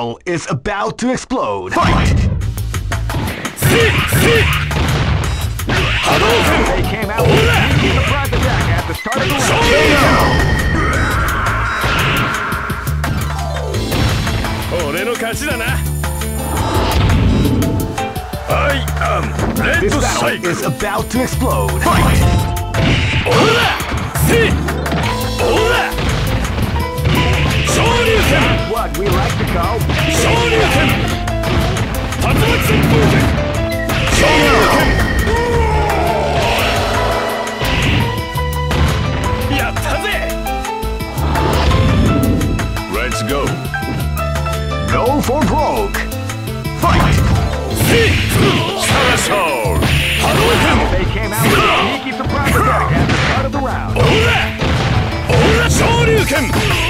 battle is about to explode. Fight! They came out with surprise attack at the start of the round. This battle is about to explode. Fight! what we like to call... Shoryuken! Tatsuki Senpuken! Shoryuken! Let's go. Go for broke. Fight! Sarasol! Hadouken! They came out with a sneaky surprise attack at the start of the round. Ola! Ola! Shoryuken!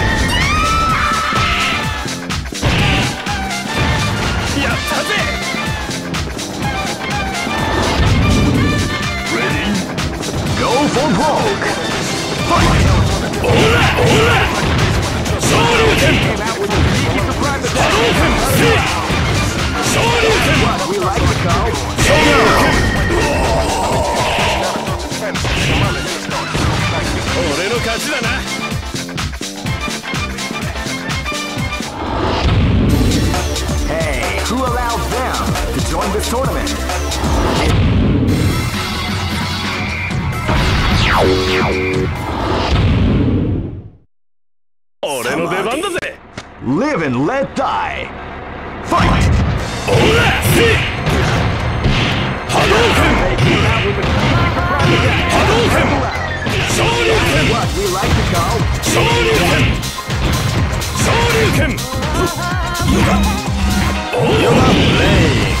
this tournament. Live and let die. Fight! What we like to call Shoryuken! Shoryuken! Yuga! Yuga Blade!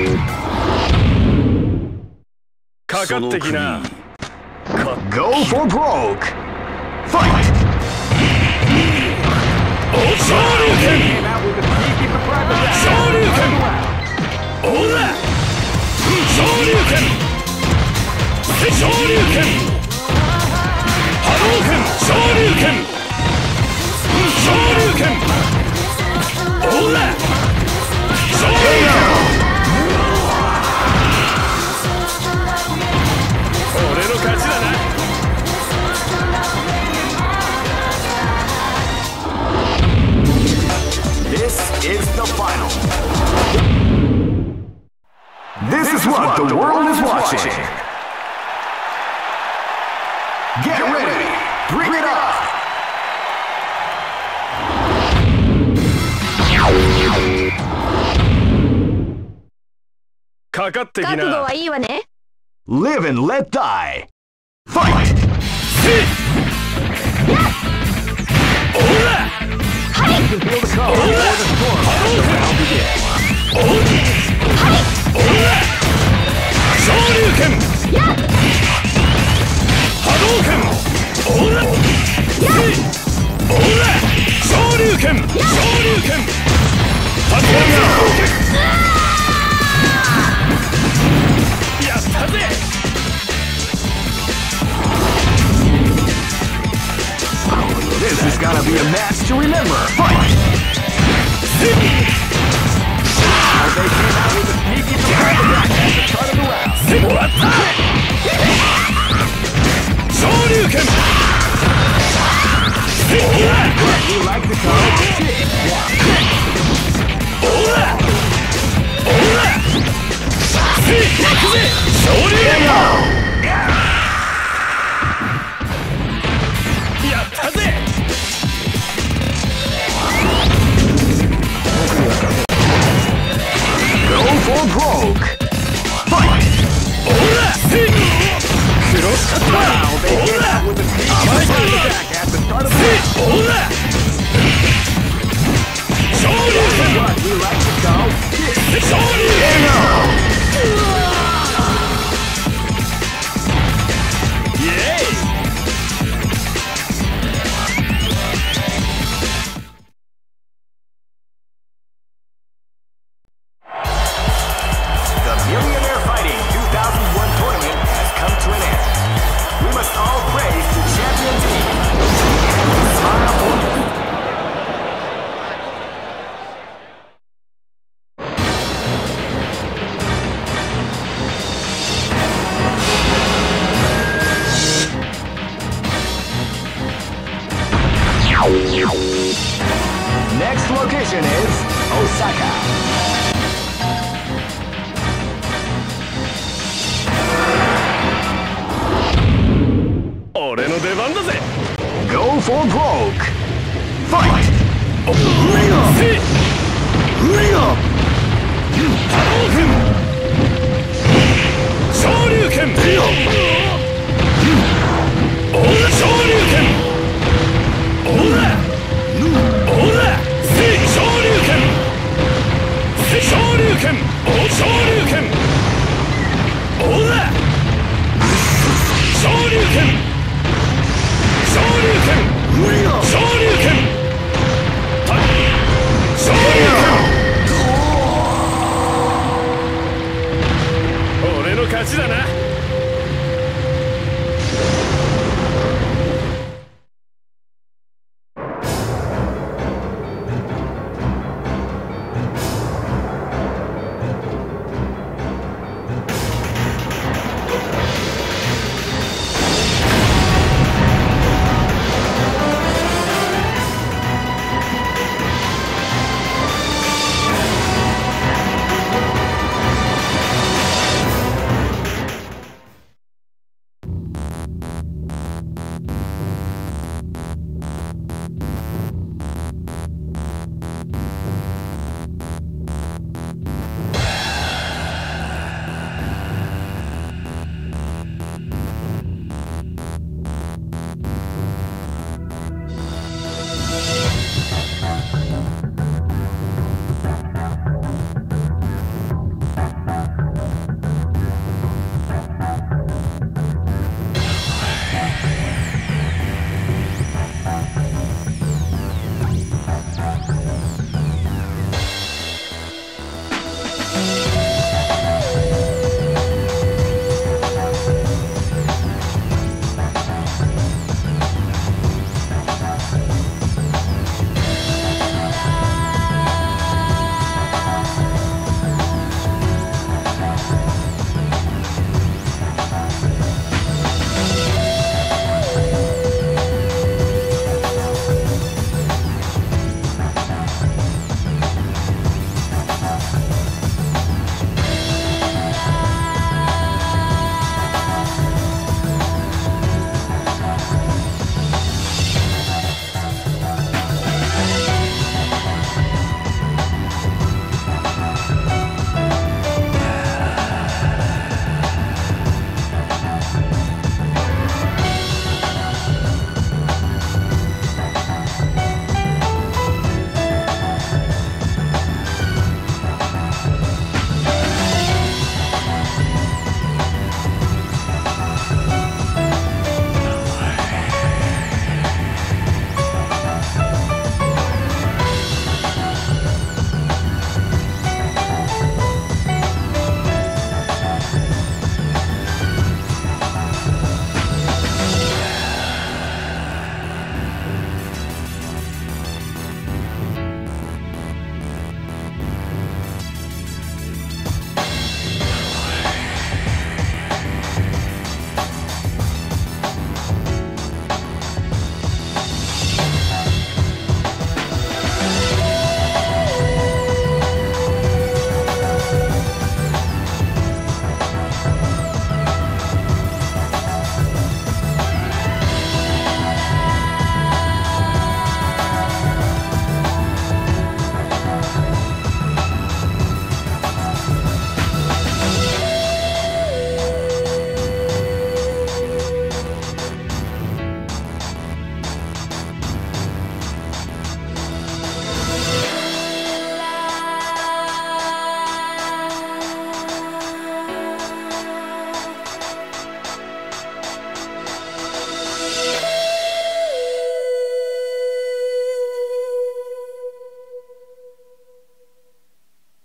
かかってきな。Go for broke. Fight! 昇竜拳昇竜拳おら昇竜拳昇竜拳波動拳昇竜拳 Get, Get ready. ready. Bring, Bring it up. Live and let die. Fight. Sit. Yes. Ola. You can feel the power before the. gotta be a match to remember. Fight! They came out with a the of the round. What? He liked the color round. We like to 出番だぜ。Go for broke. Fight! せい波動拳昇竜拳昇竜拳